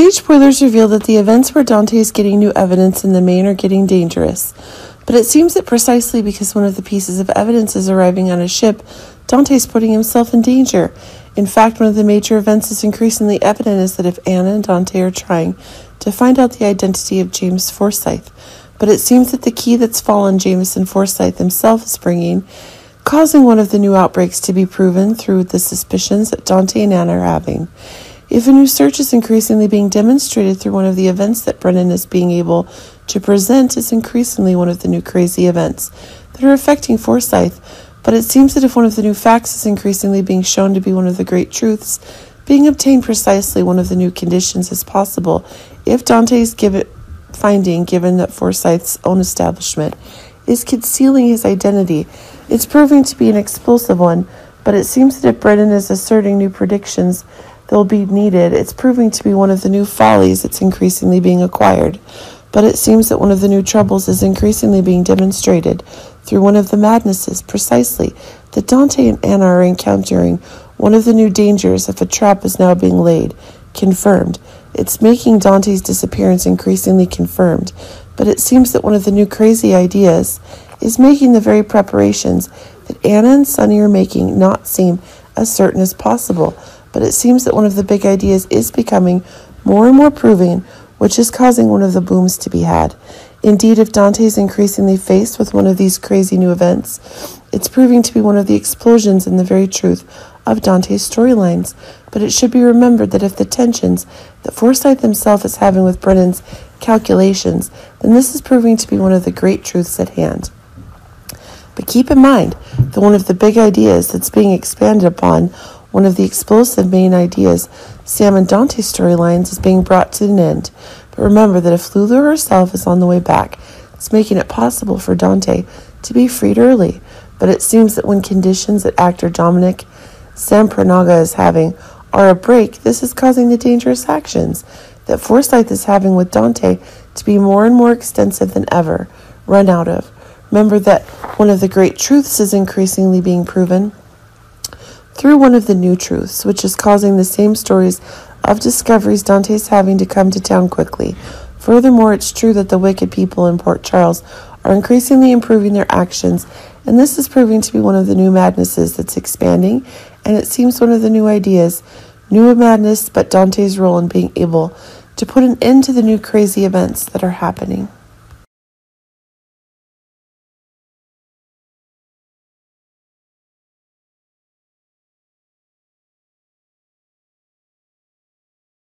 stage spoilers reveal that the events where Dante is getting new evidence in the main are getting dangerous. But it seems that precisely because one of the pieces of evidence is arriving on a ship, Dante is putting himself in danger. In fact, one of the major events that's increasingly evident is that if Anna and Dante are trying to find out the identity of James Forsyth, but it seems that the key that's fallen Jameson Forsyth himself is bringing, causing one of the new outbreaks to be proven through the suspicions that Dante and Anna are having. If a new search is increasingly being demonstrated through one of the events that Brennan is being able to present is increasingly one of the new crazy events that are affecting Forsyth, but it seems that if one of the new facts is increasingly being shown to be one of the great truths, being obtained precisely one of the new conditions is possible. If Dante's give finding, given that Forsyth's own establishment is concealing his identity, it's proving to be an explosive one, but it seems that if Brennan is asserting new predictions that will be needed, it's proving to be one of the new follies that's increasingly being acquired. But it seems that one of the new troubles is increasingly being demonstrated through one of the madnesses, precisely that Dante and Anna are encountering one of the new dangers if a trap is now being laid, confirmed. It's making Dante's disappearance increasingly confirmed, but it seems that one of the new crazy ideas is making the very preparations that Anna and Sonny are making not seem as certain as possible. But it seems that one of the big ideas is becoming more and more proving, which is causing one of the booms to be had. Indeed, if Dante is increasingly faced with one of these crazy new events, it's proving to be one of the explosions in the very truth of Dante's storylines. But it should be remembered that if the tensions that Forsyth himself is having with Brennan's calculations, then this is proving to be one of the great truths at hand. But keep in mind that one of the big ideas that's being expanded upon, one of the explosive main ideas, Sam and Dante's storylines, is being brought to an end. But remember that if Lulu herself is on the way back, it's making it possible for Dante to be freed early. But it seems that when conditions that actor Dominic Zamprogna is having are a break, this is causing the dangerous actions that Forsyth is having with Dante to be more and more extensive than ever, run out of. Remember that one of the great truths is increasingly being proven through one of the new truths, which is causing the same stories of discoveries Dante's having to come to town quickly. Furthermore, it's true that the wicked people in Port Charles are increasingly improving their actions, and this is proving to be one of the new madnesses that's expanding, and it seems one of the new ideas, new madness, but Dante's role in being able to put an end to the new crazy events that are happening.